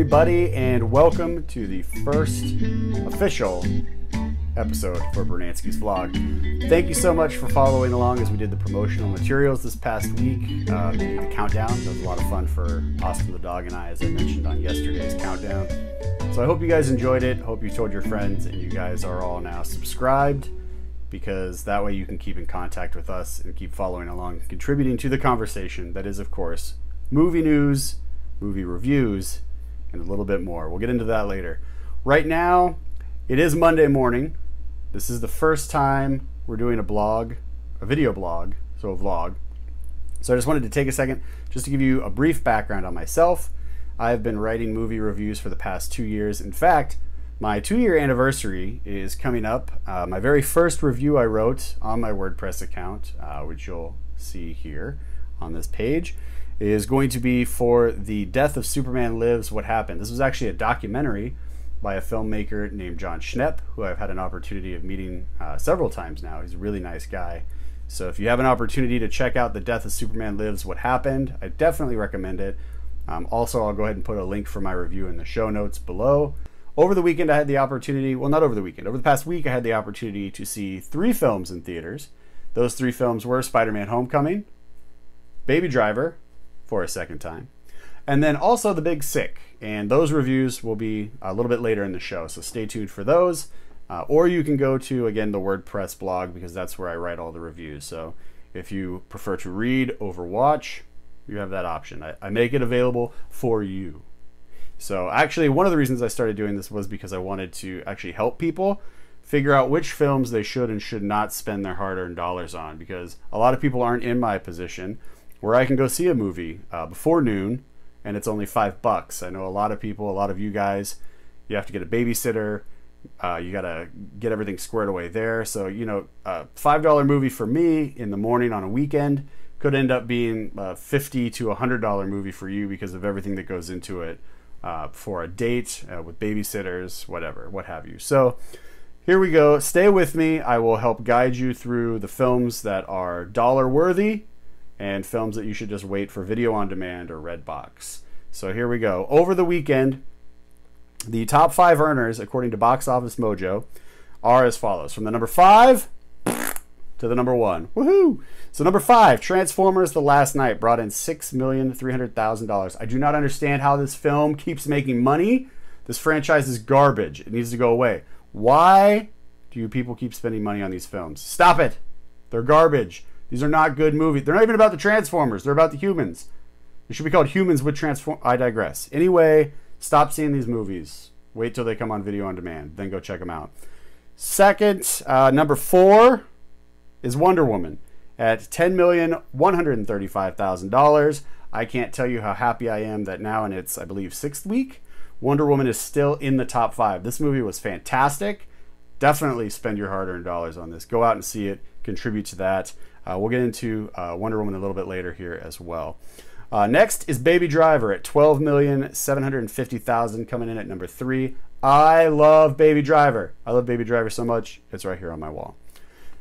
everybody, and welcome to the first official episode for Brunansky's vlog. Thank you so much for following along as we did the promotional materials this past week. Uh, the, countdown that was a lot of fun for Austin the dog and I, as I mentioned on yesterday's countdown. So I hope you guys enjoyed it. Hope you told your friends, and you guys are all now subscribed because that way you can keep in contact with us and keep following along, contributing to the conversation that is, of course, movie news, movie reviews, and a little bit more. We'll get into that later. Right now, it is Monday morning. This is the first time we're doing a blog, a video blog, so a vlog. So I just wanted to take a second just to give you a brief background on myself. I've been writing movie reviews for the past two years. In fact, my two year anniversary is coming up. Uh, my very first review I wrote on my WordPress account, uh, which you'll see here on this page, is going to be for The Death of Superman Lives What Happened. This was actually a documentary by a filmmaker named Jon Schnepp, who I've had an opportunity of meeting uh, several times now. He's a really nice guy. So if you have an opportunity to check out The Death of Superman Lives What Happened, I definitely recommend it. Um, also, I'll go ahead and put a link for my review in the show notes below. Over the weekend, I had the opportunity, well, not over the weekend, over the past week, I had the opportunity to see three films in theaters. Those three films were Spider Man Homecoming, Baby Driver, for a second time, and then also The Big Sick. And those reviews will be a little bit later in the show, so stay tuned for those. Uh, or you can go to, again, the WordPress blog because that's where I write all the reviews. So if you prefer to read over watch, you have that option. I, I make it available for you. So actually, one of the reasons I started doing this was because I wanted to actually help people figure out which films they should and should not spend their hard-earned dollars on because a lot of people aren't in my position where I can go see a movie uh, before noon and it's only five bucks. I know a lot of people, a lot of you guys, you have to get a babysitter. Uh, you got to get everything squared away there. So, you know, a $5 movie for me in the morning on a weekend could end up being a 50 to a $100 movie for you because of everything that goes into it uh, for a date uh, with babysitters, whatever, what have you. So, here we go. Stay with me. I will help guide you through the films that are dollar worthy and films that you should just wait for video on demand or Redbox. So here we go. Over the weekend, the top five earners, according to Box Office Mojo, are as follows from the number five to the number one. Woohoo! So number five, Transformers: The Last Knight brought in six million three hundred thousand dollars. I do not understand how this film keeps making money. This franchise is garbage. It needs to go away. Why do you people keep spending money on these films? Stop it! They're garbage. These are not good movies. They're not even about the Transformers. They're about the humans. They should be called Humans with Transform. I digress. Anyway, stop seeing these movies. Wait till they come on video on demand. Then go check them out. Second, uh, number four is Wonder Woman at ten million one hundred thirty-five thousand dollars. I can't tell you how happy I am that now in its, I believe, sixth week, Wonder Woman is still in the top five. This movie was fantastic. Definitely spend your hard-earned dollars on this. Go out and see it. Contribute to that. Uh, we'll get into uh, Wonder Woman a little bit later here as well. Uh, next is Baby Driver at twelve million seven hundred fifty thousand, coming in at number three. I love Baby Driver. I love Baby Driver so much. It's right here on my wall.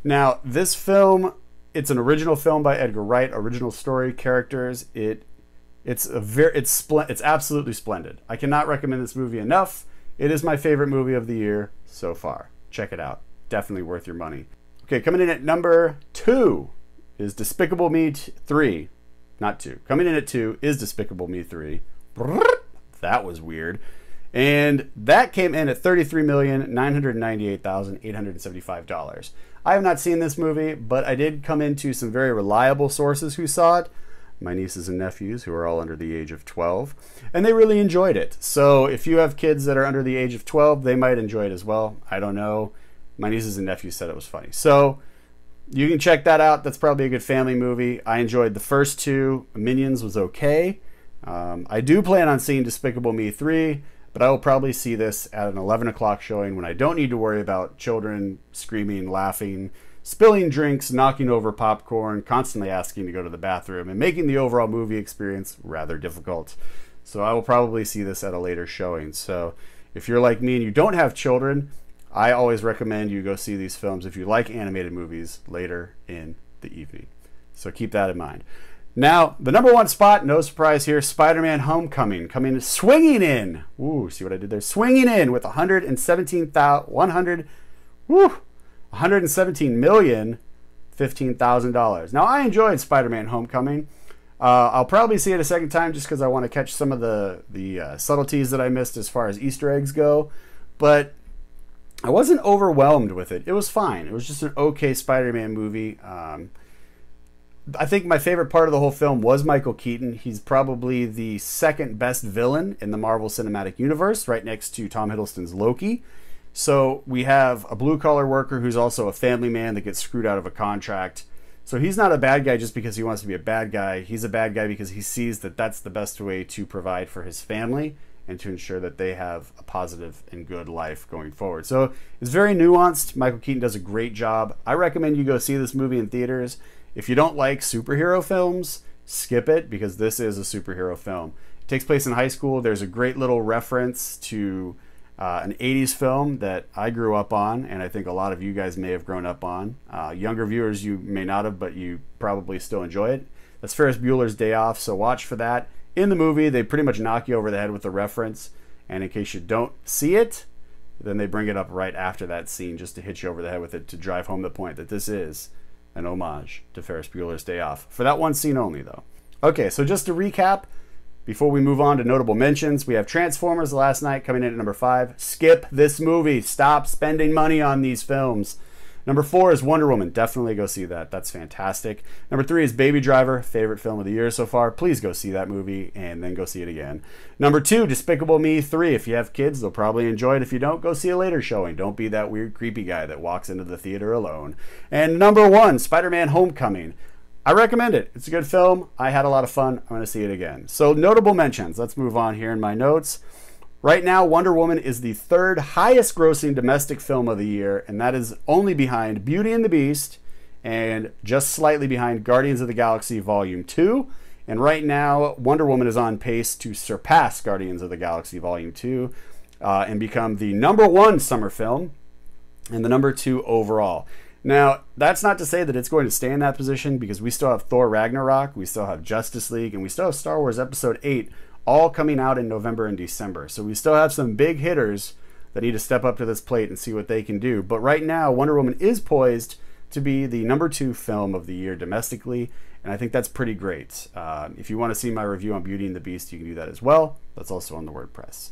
Now, this film, it's an original film by Edgar Wright, original story, characters. It, it's a very, it's spl- it's absolutely splendid. I cannot recommend this movie enough. It is my favorite movie of the year so far. Check it out. Definitely worth your money. Okay, coming in at number two is Despicable Me 3. Not 2. Coming in at 2 is Despicable Me 3. That was weird. And that came in at $33,998,875. I have not seen this movie, but I did come into some very reliable sources who saw it. My nieces and nephews, who are all under the age of 12, and they really enjoyed it. So if you have kids that are under the age of 12, they might enjoy it as well. I don't know my nieces and nephews said it was funny. So you can check that out. That's probably a good family movie. I enjoyed the first two. Minions was okay. Um, I do plan on seeing Despicable Me 3, but I will probably see this at an 11 o'clock showing when I don't need to worry about children screaming, laughing, spilling drinks, knocking over popcorn, constantly asking to go to the bathroom, and making the overall movie experience rather difficult. So I will probably see this at a later showing. So if you're like me and you don't have children, I always recommend you go see these films if you like animated movies later in the evening. So keep that in mind. Now, the number one spot, no surprise here, Spider-Man: Homecoming coming swinging in. Ooh, see what I did there? Swinging in with 117,000 100 woo, 117 million $15,000. Now, I enjoyed Spider-Man: Homecoming. Uh, I'll probably see it a second time just because I want to catch some of the the uh, subtleties that I missed as far as Easter eggs go. But I wasn't overwhelmed with it. It was fine. It was just an okay Spider-Man movie. Um, I think my favorite part of the whole film was Michael Keaton. He's probably the second best villain in the Marvel Cinematic Universe, right next to Tom Hiddleston's Loki. So we have a blue collar worker who's also a family man that gets screwed out of a contract. So he's not a bad guy just because he wants to be a bad guy. He's a bad guy because he sees that that's the best way to provide for his family and to ensure that they have a positive and good life going forward. So it's very nuanced. Michael Keaton does a great job. I recommend you go see this movie in theaters. If you don't like superhero films, skip it because this is a superhero film. It takes place in high school. There's a great little reference to uh, an 80s film that I grew up on, and I think a lot of you guys may have grown up on. Uh, younger viewers, you may not have, but you probably still enjoy it. That's Ferris Bueller's Day Off, so watch for that. In the movie, they pretty much knock you over the head with the reference, and in case you don't see it, then they bring it up right after that scene just to hit you over the head with it to drive home the point that this is an homage to Ferris Bueller's Day Off. For that one scene only, though. Okay, so just to recap, before we move on to notable mentions, we have Transformers last Knight coming in at number five. Skip this movie. Stop spending money on these films. Number four is Wonder Woman. Definitely go see that. That's fantastic. Number three is Baby Driver, favorite film of the year so far. Please go see that movie and then go see it again. Number two, Despicable Me 3. If you have kids, they'll probably enjoy it. If you don't, go see a later showing. Don't be that weird, creepy guy that walks into the theater alone. And number one, Spider Man Homecoming. I recommend it. It's a good film. I had a lot of fun. I'm going to see it again. So, notable mentions. Let's move on here in my notes. Right now, Wonder Woman is the third highest grossing domestic film of the year, and that is only behind Beauty and the Beast and just slightly behind Guardians of the Galaxy Volume 2. And right now, Wonder Woman is on pace to surpass Guardians of the Galaxy Volume 2 uh, and become the number one summer film and the number two overall. Now, that's not to say that it's going to stay in that position because we still have Thor Ragnarok, we still have Justice League, and we still have Star Wars Episode 8 all coming out in November and December. So we still have some big hitters that need to step up to this plate and see what they can do. But right now, Wonder Woman is poised to be the number two film of the year domestically, and I think that's pretty great. Uh, if you want to see my review on Beauty and the Beast, you can do that as well. That's also on the WordPress.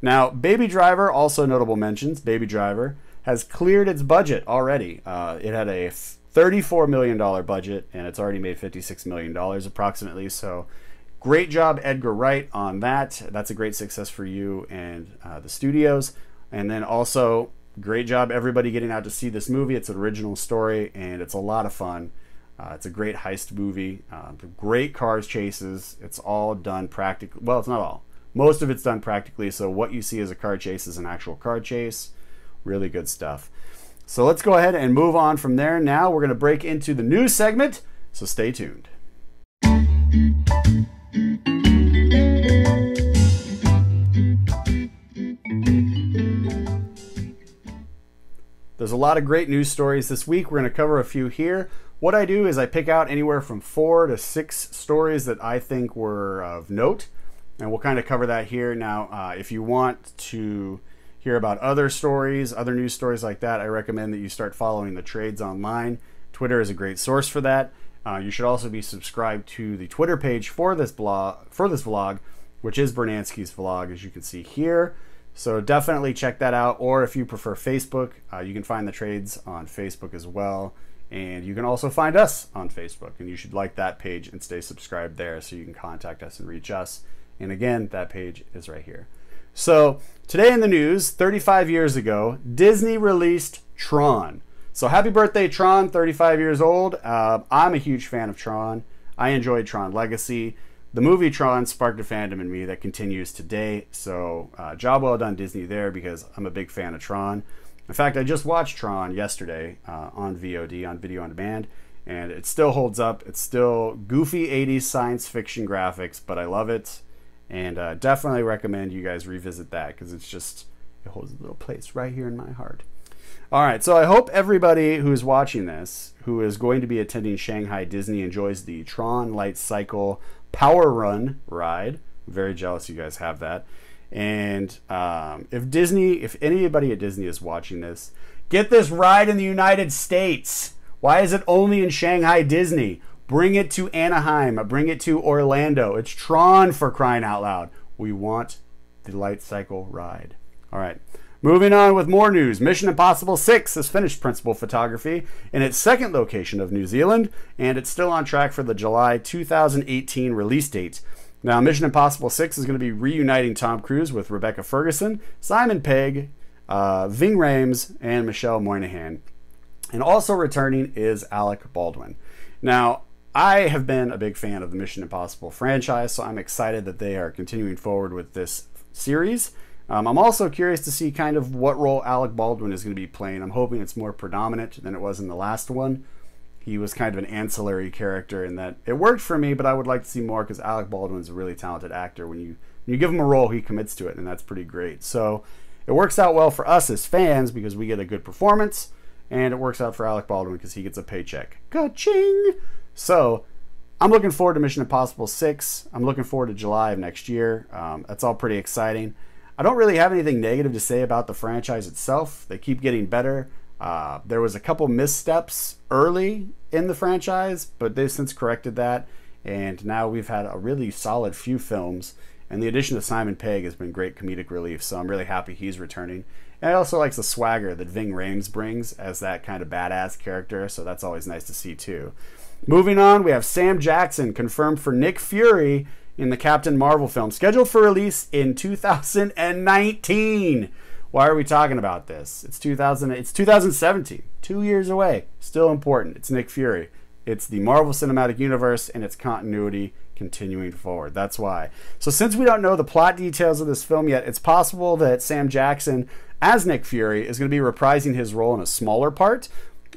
Now, Baby Driver, also notable mentions. Baby Driver has cleared its budget already. Uh, it had a $34 million budget, and it's already made $56 million approximately. So, great job, Edgar Wright, on that. That's a great success for you and uh, the studios. And then also, great job, everybody getting out to see this movie. It's an original story, and it's a lot of fun. Uh, it's a great heist movie. Uh, great cars chases. It's all done practically. Well, it's not all. Most of it's done practically. So what you see as a car chase is an actual car chase. Really good stuff. So let's go ahead and move on from there. Now we're going to break into the news segment, so stay tuned. There's a lot of great news stories this week. We're going to cover a few here. What I do is I pick out anywhere from four to six stories that I think were of note, and we'll kind of cover that here. Now, uh, if you want to hear about other stories, other news stories like that, I recommend that you start following the trades online. Twitter is a great source for that. Uh, you should also be subscribed to the Twitter page for this blog, for this vlog, which is Brunansky's vlog, as you can see here. So definitely check that out. Or if you prefer Facebook, uh, you can find the trades on Facebook as well. And you can also find us on Facebook. And you should like that page and stay subscribed there so you can contact us and reach us. And again, that page is right here. So, today in the news, 35 years ago, Disney released Tron. So, happy birthday, Tron, 35 years old. Uh, I'm a huge fan of Tron. I enjoyed Tron Legacy. The movie Tron sparked a fandom in me that continues today. So, uh, job well done, Disney, there, because I'm a big fan of Tron. In fact, I just watched Tron yesterday uh, on VOD, on video on demand, and it still holds up. It's still goofy 80s science fiction graphics, but I love it and uh, definitely recommend you guys revisit that because it's just it holds a little place right here in my heart. All right, so I hope everybody who's watching this, who is going to be attending Shanghai Disney, enjoys the Tron Light Cycle Power Run ride. I'm very jealous you guys have that. And um, if Disney, if anybody at Disney is watching this, get this ride in the United States. Why is it only in Shanghai Disney? Bring it to Anaheim. Bring it to Orlando. It's Tron for crying out loud. We want the light cycle ride. All right. Moving on with more news. Mission Impossible 6 has finished principal photography in its second location of New Zealand, and it's still on track for the July 2018 release date. Now, Mission Impossible 6 is going to be reuniting Tom Cruise with Rebecca Ferguson, Simon Pegg, uh, Ving Rhames, and Michelle Monaghan. And also returning is Alec Baldwin. Now, I have been a big fan of the Mission Impossible franchise, so I'm excited that they are continuing forward with this series. Um, I'm also curious to see kind of what role Alec Baldwin is going to be playing. I'm hoping it's more predominant than it was in the last one. He was kind of an ancillary character in that it worked for me, but I would like to see more because Alec Baldwin's a really talented actor. When you when you give him a role, he commits to it, and that's pretty great. So it works out well for us as fans because we get a good performance, and it works out for Alec Baldwin because he gets a paycheck. Ka-ching! So I'm looking forward to Mission Impossible 6. I'm looking forward to July of next year. Um, that's all pretty exciting. I don't really have anything negative to say about the franchise itself. They keep getting better. Uh, there was a couple missteps early in the franchise, but they've since corrected that. And now we've had a really solid few films. And the addition of Simon Pegg has been great comedic relief, so I'm really happy he's returning. And I also like the swagger that Ving Rhames brings as that kind of badass character, so that's always nice to see too. Moving on, we have Sam Jackson confirmed for Nick Fury in the Captain Marvel film, scheduled for release in 2019. Why are we talking about this? It's 2000. It's 2017. Two years away. Still important. It's Nick Fury. It's the Marvel Cinematic Universe and its continuity continuing forward. That's why. So since we don't know the plot details of this film yet, it's possible that Sam Jackson as Nick Fury is going to be reprising his role in a smaller part,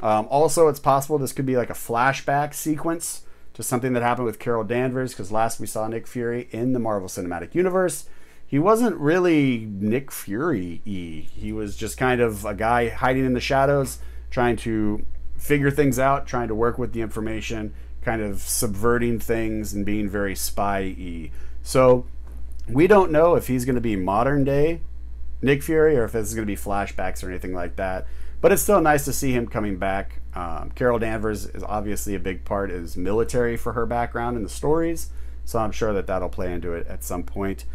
um, also, it's possible this could be like a flashback sequence to something that happened with Carol Danvers, because last we saw Nick Fury in the Marvel Cinematic Universe, he wasn't really Nick Fury y. He was just kind of a guy hiding in the shadows, trying to figure things out, trying to work with the information, kind of subverting things and being very spy y. So we don't know if he's going to be modern day Nick Fury or if this is going to be flashbacks or anything like that. But it's still nice to see him coming back. Um, Carol Danvers is obviously a big part is military for her background in the stories, so I'm sure that that'll play into it at some point.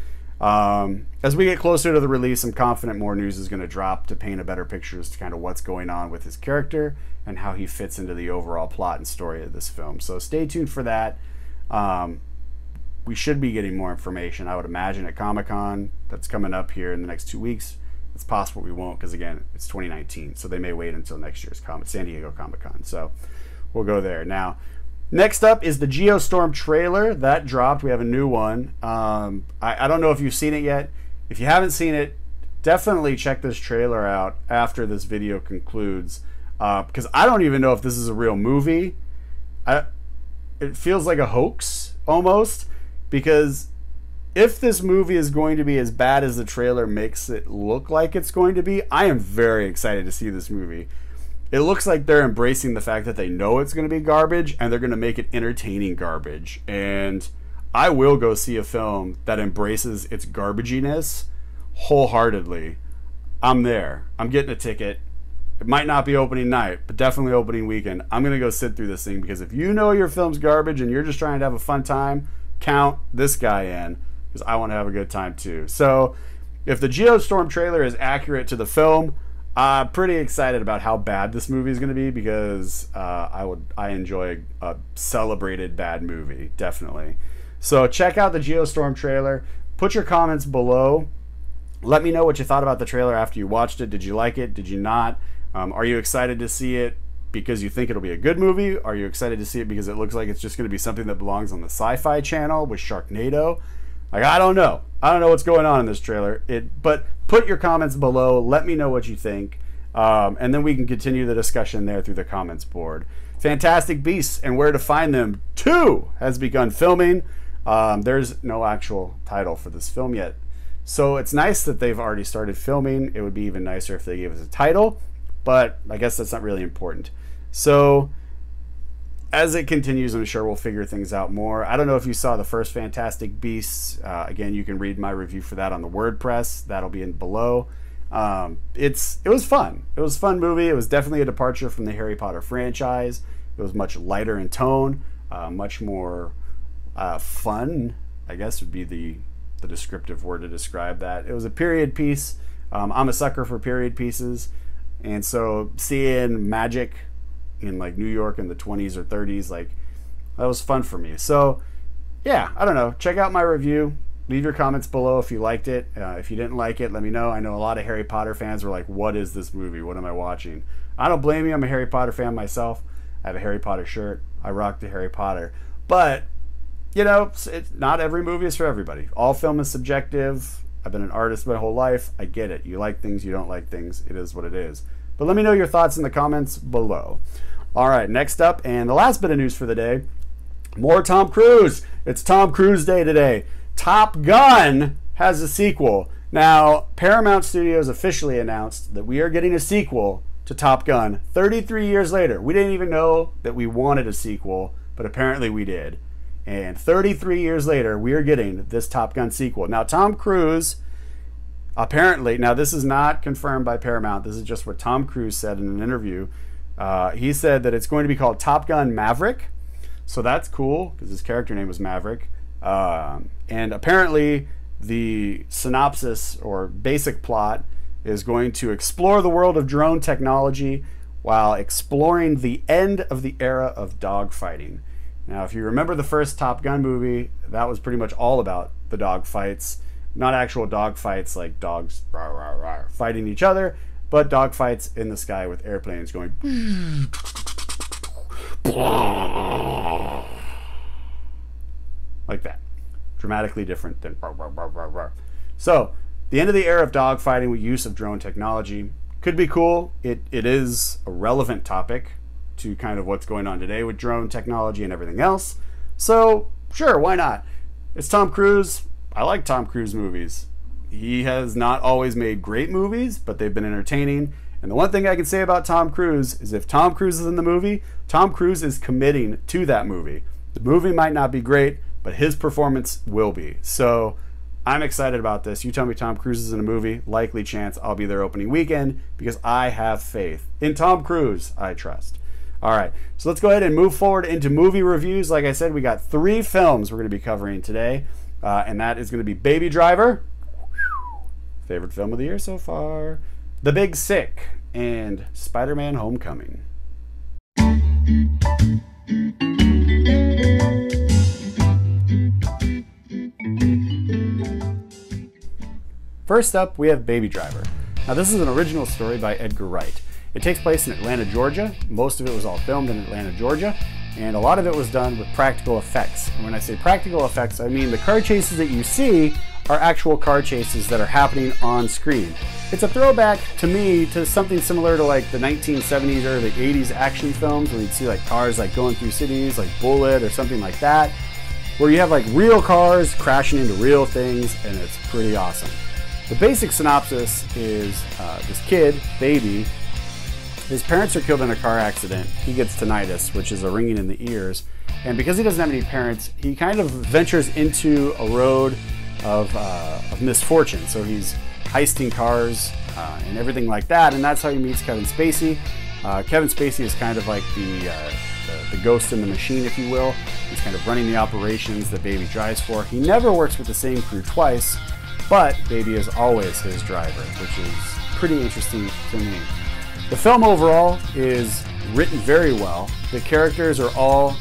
Um, as we get closer to the release, I'm confident more news is going to drop to paint a better picture as to kind of what's going on with his character and how he fits into the overall plot and story of this film. So stay tuned for that. Um, we should be getting more information, I would imagine, at Comic Con that's coming up here in the next two weeks. It's possible we won't because again, it's 2019, so they may wait until next year's Comic San Diego Comic Con. So we'll go there now. Next up is the Geostorm trailer that dropped. We have a new one. Um, I, I don't know if you've seen it yet. If you haven't seen it, definitely check this trailer out after this video concludes uh, because I don't even know if this is a real movie. I, it feels like a hoax almost because if this movie is going to be as bad as the trailer makes it look like it's going to be, I am very excited to see this movie. It looks like they're embracing the fact that they know it's going to be garbage and they're going to make it entertaining garbage. And I will go see a film that embraces its garbaginess wholeheartedly. I'm there. I'm getting a ticket. It might not be opening night, but definitely opening weekend. I'm going to go sit through this thing because if you know your film's garbage and you're just trying to have a fun time, count this guy in because I want to have a good time too. So, if the Geostorm trailer is accurate to the film, I'm pretty excited about how bad this movie is going to be because uh, I would I enjoy a celebrated bad movie definitely. So check out the Geostorm trailer. Put your comments below. Let me know what you thought about the trailer after you watched it. Did you like it? Did you not? Um, are you excited to see it because you think it'll be a good movie? Are you excited to see it because it looks like it's just going to be something that belongs on the Sci-Fi Channel with Sharknado? Like I don't know. I don't know what's going on in this trailer. It, but put your comments below. Let me know what you think, um, and then we can continue the discussion there through the comments board. Fantastic Beasts and Where to Find Them Two has begun filming. Um, there's no actual title for this film yet, so it's nice that they've already started filming. It would be even nicer if they gave us a title. but I guess that's not really important. So as it continues, I'm sure we'll figure things out more. I don't know if you saw the first Fantastic Beasts. Uh, again, you can read my review for that on the WordPress. That'll be in below. Um, it's it was fun. It was a fun movie. It was definitely a departure from the Harry Potter franchise. It was much lighter in tone, uh, much more uh, fun. I guess would be the the descriptive word to describe that. It was a period piece. Um, I'm a sucker for period pieces, and so seeing magic in like New York in the 20s or 30s. Like that was fun for me. So yeah, I don't know. Check out my review. Leave your comments below if you liked it. Uh, if you didn't like it, let me know. I know a lot of Harry Potter fans were like, "What is this movie? What am I watching?" I don't blame you. I'm a Harry Potter fan myself. I have a Harry Potter shirt. I rock the Harry Potter. But you know, it's, not every movie is for everybody. All film is subjective. I've been an artist my whole life. I get it. You like things, you don't like things. It is what it is. But let me know your thoughts in the comments below. All right, next up, and the last bit of news for the day more Tom Cruise. It's Tom Cruise Day today. Top Gun has a sequel. Now, Paramount Studios officially announced that we are getting a sequel to Top Gun 33 years later. We didn't even know that we wanted a sequel, but apparently we did. And 33 years later, we are getting this Top Gun sequel. Now, Tom Cruise apparently, now this is not confirmed by Paramount, this is just what Tom Cruise said in an interview. Uh, he said that it's going to be called Top Gun Maverick. So that's cool because his character name was Maverick. Um, and apparently, the synopsis or basic plot is going to explore the world of drone technology while exploring the end of the era of dogfighting. Now, if you remember the first Top Gun movie, that was pretty much all about the dogfights. Not actual dogfights like dogs rah, rah, rah, fighting each other, but dogfights in the sky with airplanes going like that. Dramatically different than. So, the end of the era of dogfighting with use of drone technology could be cool. It, it is a relevant topic to kind of what's going on today with drone technology and everything else. So, sure, why not? It's Tom Cruise. I like Tom Cruise movies. He has not always made great movies, but they've been entertaining. And the one thing I can say about Tom Cruise is if Tom Cruise is in the movie, Tom Cruise is committing to that movie. The movie might not be great, but his performance will be. So I'm excited about this. You tell me Tom Cruise is in a movie, likely chance I'll be there opening weekend because I have faith. In Tom Cruise, I trust. All right, so let's go ahead and move forward into movie reviews. Like I said, we got three films we're going to be covering today, uh, and that is going to be Baby Driver, Favorite film of the year so far The Big Sick and Spider Man Homecoming. First up, we have Baby Driver. Now, this is an original story by Edgar Wright. It takes place in Atlanta, Georgia. Most of it was all filmed in Atlanta, Georgia, and a lot of it was done with practical effects. And when I say practical effects, I mean the car chases that you see are actual car chases that are happening on screen. It's a throwback to me to something similar to like the 1970s or the 80s action films where you'd see like cars like going through cities like Bullitt or something like that where you have like real cars crashing into real things and it's pretty awesome. The basic synopsis is uh, this kid, baby, his parents are killed in a car accident. He gets tinnitus, which is a ringing in the ears. And because he doesn't have any parents, he kind of ventures into a road of, uh, of misfortune. So he's heisting cars uh, and everything like that, and that's how he meets Kevin Spacey. Uh, Kevin Spacey is kind of like the, uh, the, the ghost in the machine, if you will. He's kind of running the operations that Baby drives for. He never works with the same crew twice, but Baby is always his driver, which is pretty interesting to me. The film overall is written very well. The characters are all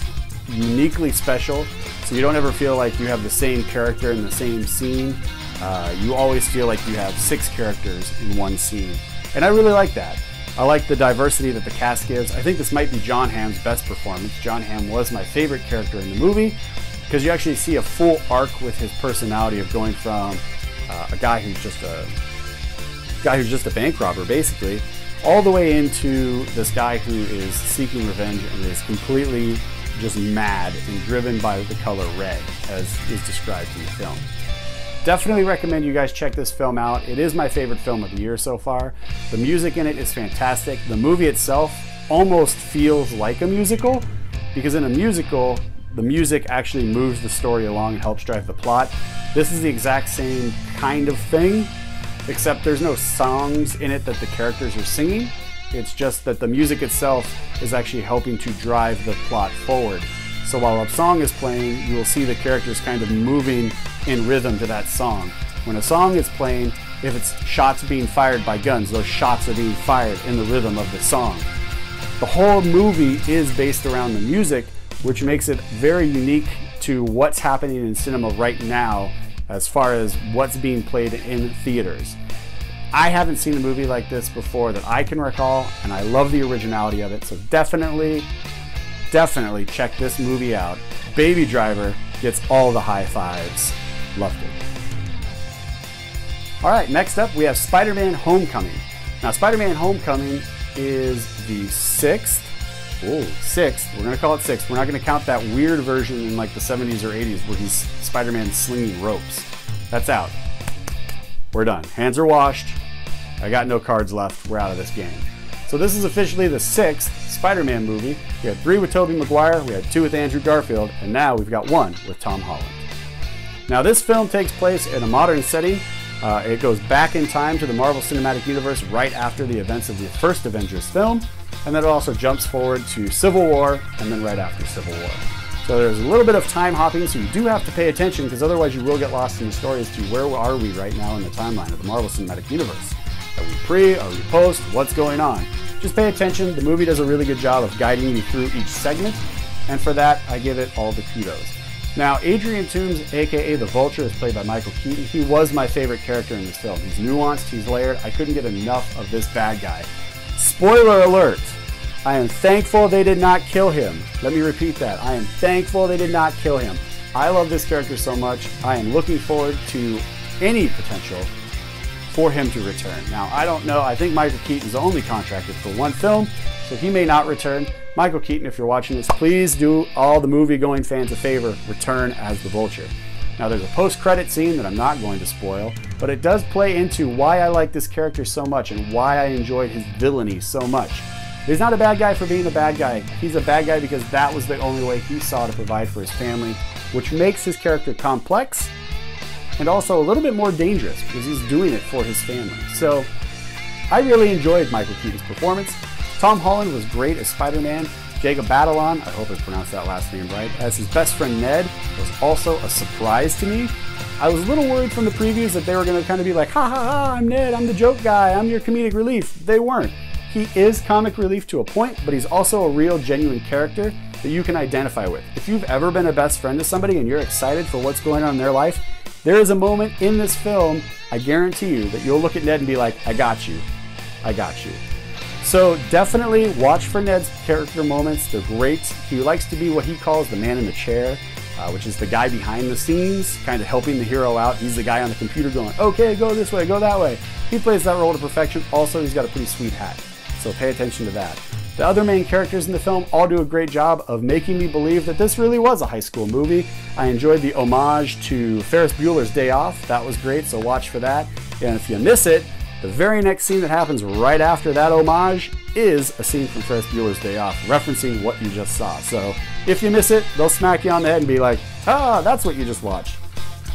uniquely special so you don't ever feel like you have the same character in the same scene. Uh, you always feel like you have six characters in one scene. And I really like that. I like the diversity that the cast gives. I think this might be Jon Hamm's best performance. Jon Hamm was my favorite character in the movie because you actually see a full arc with his personality of going from uh, a guy who's just a guy who's just a bank robber basically all the way into this guy who is seeking revenge and is completely just mad and driven by the color red, as is described in the film. definitely recommend you guys check this film out. It is my favorite film of the year so far. The music in it is fantastic. The movie itself almost feels like a musical because in a musical, the music actually moves the story along and helps drive the plot. This is the exact same kind of thing, except there's no songs in it that the characters are singing. It's just that the music itself is actually helping to drive the plot forward. So while a song is playing, you will see the characters kind of moving in rhythm to that song. When a song is playing, if it's shots being fired by guns, those shots are being fired in the rhythm of the song. The whole movie is based around the music, which makes it very unique to what's happening in cinema right now as far as what's being played in theaters. I haven't seen a movie like this before that I can recall, and I love the originality of it. So definitely, definitely check this movie out. Baby Driver gets all the high fives. Loved it. All right, next up we have Spider Man Homecoming. Now, Spider Man Homecoming is the sixth. Oh, sixth. We're going to call it sixth. We're not going to count that weird version in like the 70s or 80s where he's Spider Man slinging ropes. That's out. We're done. Hands are washed. I got no cards left. We're out of this game. So this is officially the sixth Spider-Man movie. We had three with Tobey Maguire, we had two with Andrew Garfield, and now we've got one with Tom Holland. Now this film takes place in a modern setting. Uh, it goes back in time to the Marvel Cinematic Universe right after the events of the first Avengers film, and then it also jumps forward to Civil War and then right after Civil War. So there's a little bit of time hopping, so you do have to pay attention because otherwise you will get lost in the story as to where are we right now in the timeline of the Marvel Cinematic Universe. Are we pre? Are we post? What's going on? Just pay attention. The movie does a really good job of guiding you through each segment, and for that, I give it all the kudos. Now, Adrian Toomes, aka the Vulture, is played by Michael Keaton. He was my favorite character in this film. He's nuanced, he's layered. I couldn't get enough of this bad guy. Spoiler alert! I am thankful they did not kill him. Let me repeat that. I am thankful they did not kill him. I love this character so much. I am looking forward to any potential for him to return. Now, I don't know. I think Michael Keaton's only contracted for one film, so he may not return. Michael Keaton, if you're watching this, please do all the movie going fans a favor return as the Vulture. Now, there's a post credit scene that I'm not going to spoil, but it does play into why I like this character so much and why I enjoyed his villainy so much. He's not a bad guy for being a bad guy. He's a bad guy because that was the only way he saw to provide for his family, which makes his character complex and also a little bit more dangerous because he's doing it for his family. So I really enjoyed Michael Keaton's performance. Tom Holland was great as Spider Man. Jacob Batalon, I hope I pronounced that last name right, as his best friend Ned was also a surprise to me. I was a little worried from the previews that they were going to kind of be like, ha ha ha, I'm Ned, I'm the joke guy, I'm your comedic relief. They weren't. He is comic relief to a point, but he's also a real, genuine character that you can identify with. If you've ever been a best friend to somebody and you're excited for what's going on in their life, there is a moment in this film, I guarantee you, that you'll look at Ned and be like, I got you. I got you. So definitely watch for Ned's character moments. They're great. He likes to be what he calls the man in the chair, uh, which is the guy behind the scenes, kind of helping the hero out. He's the guy on the computer going, okay, go this way, go that way. He plays that role to perfection. Also, he's got a pretty sweet hat so pay attention to that. The other main characters in the film all do a great job of making me believe that this really was a high school movie. I enjoyed the homage to Ferris Bueller's Day Off. That was great, so watch for that. And if you miss it, the very next scene that happens right after that homage is a scene from Ferris Bueller's Day Off, referencing what you just saw. So if you miss it, they'll smack you on the head and be like, ah, that's what you just watched.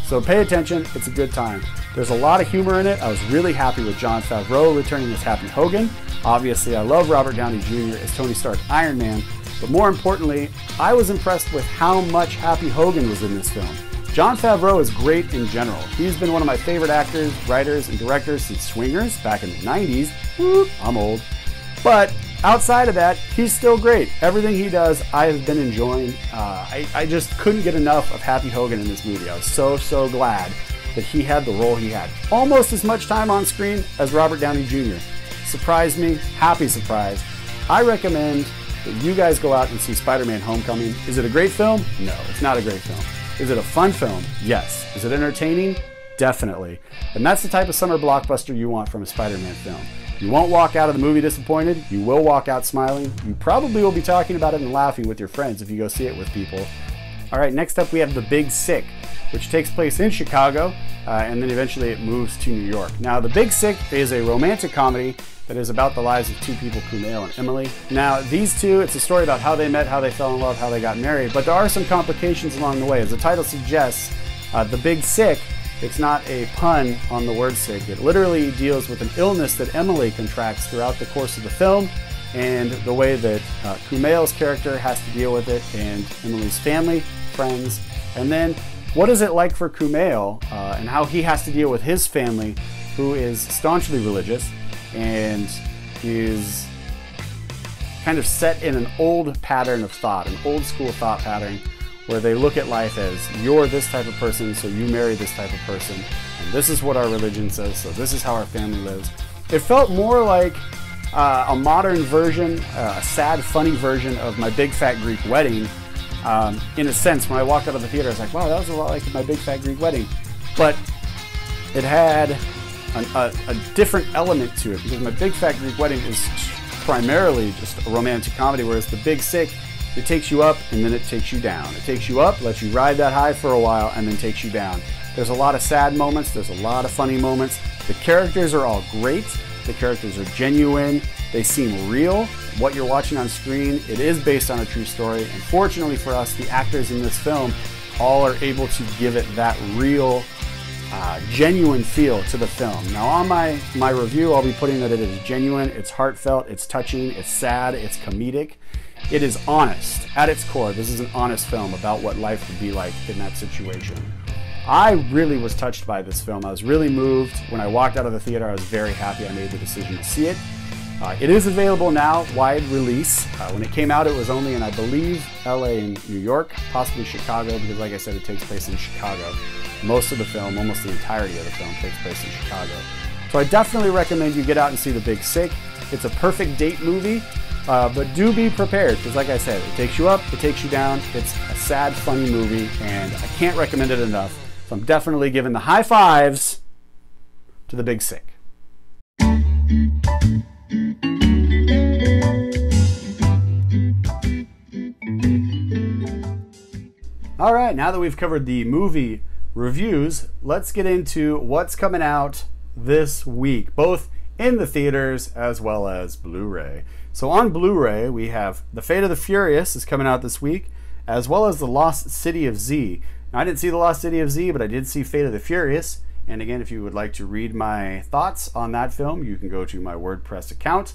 So pay attention, it's a good time. There's a lot of humor in it. I was really happy with Jon Favreau returning as Happy Hogan. Obviously, I love Robert Downey Jr. as Tony Stark Iron Man, but more importantly, I was impressed with how much Happy Hogan was in this film. Jon Favreau is great in general. He's been one of my favorite actors, writers, and directors since Swingers back in the 90s. Whoop, I'm old. But outside of that, he's still great. Everything he does, I have been enjoying. Uh, I, I just couldn't get enough of Happy Hogan in this movie. I was so, so glad that he had the role he had. Almost as much time on screen as Robert Downey Jr surprised me. Happy surprise. I recommend that you guys go out and see Spider Man Homecoming. Is it a great film? No, it's not a great film. Is it a fun film? Yes. Is it entertaining? Definitely. And that's the type of summer blockbuster you want from a Spider Man film. You won't walk out of the movie disappointed. You will walk out smiling. You probably will be talking about it and laughing with your friends if you go see it with people. All right, next up we have The Big Sick, which takes place in Chicago. uh, and then eventually it moves to New York. Now, The Big Sick is a romantic comedy that is about the lives of two people, Kumail and Emily. Now, these two, it's a story about how they met, how they fell in love, how they got married, but there are some complications along the way. As the title suggests, uh, The Big Sick, it's not a pun on the word sick. It literally deals with an illness that Emily contracts throughout the course of the film and the way that uh, Kumail's character has to deal with it and Emily's family, friends, and then what is it like for Kumail uh, and how he has to deal with his family who is staunchly religious and is kind of set in an old pattern of thought, an old school thought pattern where they look at life as you're this type of person, so you marry this type of person, and this is what our religion says, so this is how our family lives. It felt more like uh, a modern version, uh, a sad, funny version of my Big Fat Greek Wedding. Um, in a sense, when I walked out of the theater, I was like, wow, that was a lot like my Big Fat Greek Wedding. But it had an, a, a, different element to it because my Big Fat Greek Wedding is primarily just a romantic comedy, whereas The Big Sick, it takes you up and then it takes you down. It takes you up, lets you ride that high for a while, and then takes you down. There's a lot of sad moments, there's a lot of funny moments. The characters are all great, the characters are genuine, they seem real. What you're watching on screen, it is based on a true story. And fortunately for us, the actors in this film all are able to give it that real uh, genuine feel to the film. Now, on my, my review, I'll be putting that it is genuine, it's heartfelt, it's touching, it's sad, it's comedic. It is honest. At its core, this is an honest film about what life would be like in that situation. I really was touched by this film. I was really moved. When I walked out of the theater, I was very happy I made the decision to see it. Uh, it is available now, wide release. Uh, when it came out, it was only in, I believe, LA and New York, possibly Chicago, because, like I said, it takes place in Chicago. Most of the film, almost the entirety of the film, takes place in Chicago. So I definitely recommend you get out and see The Big Sick. It's a perfect date movie, uh, but do be prepared, because, like I said, it takes you up, it takes you down. It's a sad, funny movie, and I can't recommend it enough. So I'm definitely giving the high fives to The Big Sick. All right, now that we've covered the movie reviews, let's get into what's coming out this week, both in the theaters as well as Blu ray. So, on Blu ray, we have The Fate of the Furious is coming out this week, as well as The Lost City of Z. Now, I didn't see The Lost City of Z, but I did see Fate of the Furious. And again, if you would like to read my thoughts on that film, you can go to my WordPress account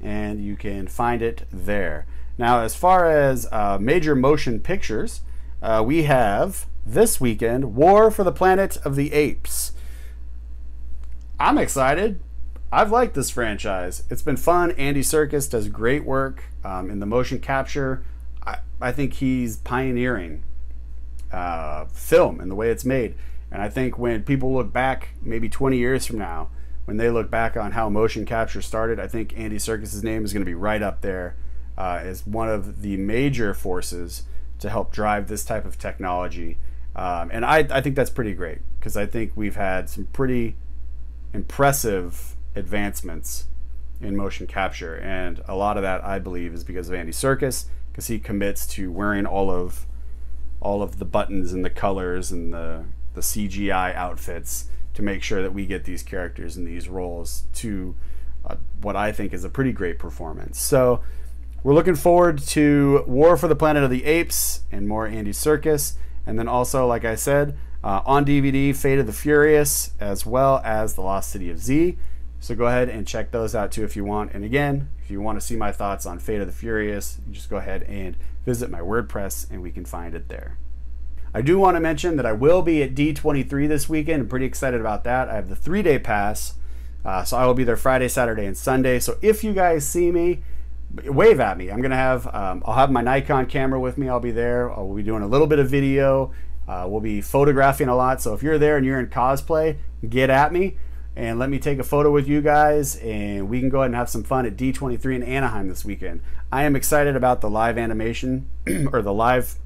and you can find it there. Now, as far as uh, major motion pictures, uh, we have this weekend War for the Planet of the Apes. I'm excited. I've liked this franchise. It's been fun. Andy Serkis does great work um, in the motion capture. I, I think he's pioneering uh, film and the way it's made. And I think when people look back, maybe 20 years from now, when they look back on how motion capture started, I think Andy Serkis's name is going to be right up there uh, as one of the major forces to help drive this type of technology. Um, and I, I think that's pretty great because I think we've had some pretty impressive advancements in motion capture. And a lot of that, I believe, is because of Andy Serkis because he commits to wearing all of all of the buttons and the colors and the, the CGI outfits to make sure that we get these characters and these roles to uh, what I think is a pretty great performance. So we're looking forward to War for the Planet of the Apes and more Andy Serkis. And then also, like I said, uh, on DVD, Fate of the Furious, as well as The Lost City of Z. So go ahead and check those out too if you want. And again, if you want to see my thoughts on Fate of the Furious, just go ahead and visit my WordPress and we can find it there. I do want to mention that I will be at D23 this weekend. I'm pretty excited about that. I have the three day pass. Uh, so I will be there Friday, Saturday, and Sunday. So if you guys see me, wave at me. I'm gonna have um, I'll have my Nikon camera with me. I'll be there. I'll be doing a little bit of video. Uh, we'll be photographing a lot. So if you're there and you're in cosplay, get at me and let me take a photo with you guys, and we can go ahead and have some fun at D23 in Anaheim this weekend. I am excited about the live animation or the live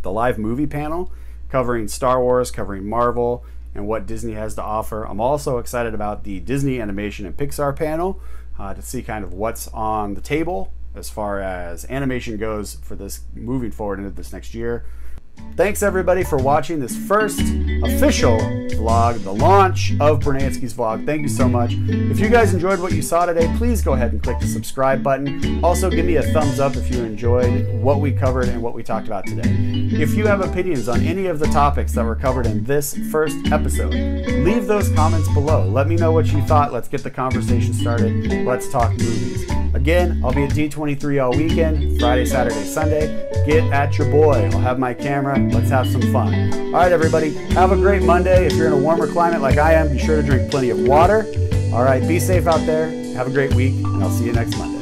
the live movie panel covering Star Wars, covering Marvel, and what Disney has to offer. I'm also excited about the Disney Animation and Pixar panel uh, to see kind of what's on the table as far as animation goes for this moving forward into this next year. Thanks everybody for watching this first official vlog, the launch of Brunansky's vlog. Thank you so much. If you guys enjoyed what you saw today, please go ahead and click the subscribe button. Also, give me a thumbs up if you enjoyed what we covered and what we talked about today. If you have opinions on any of the topics that were covered in this first episode, leave those comments below. Let me know what you thought. Let's get the conversation started. Let's talk movies. Again, I'll be at D23 all weekend, Friday, Saturday, Sunday. Get at your boy. I'll have my camera. Let's have some fun. All right, everybody, have a great Monday. If you're in a warmer climate like I am, be sure to drink plenty of water. All right, be safe out there. Have a great week, and I'll see you next Monday.